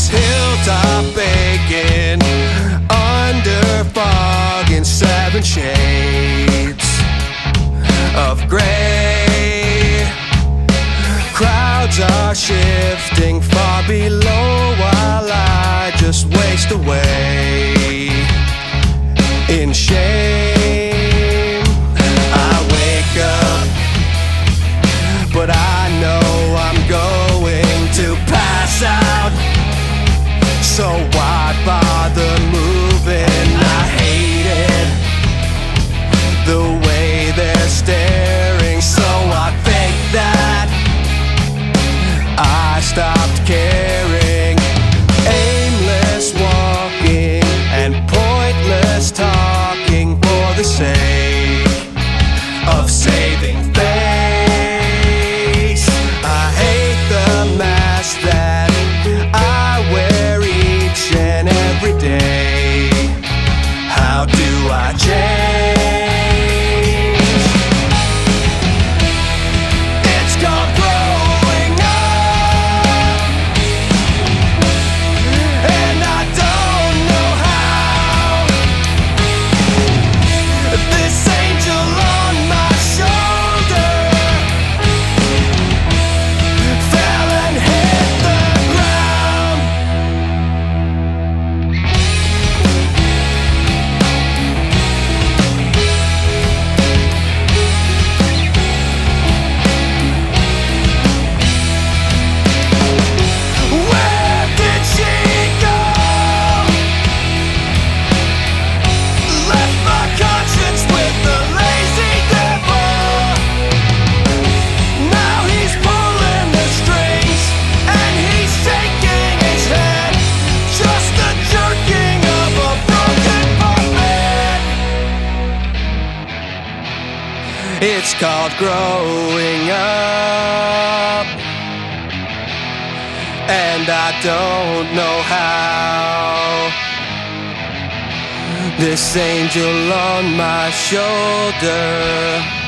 this hilltop bacon under fog in seven shades of gray. Crowds are shifting far below while I just waste away in shade. So why bother It's called growing up. And I don't know how. This angel on my shoulder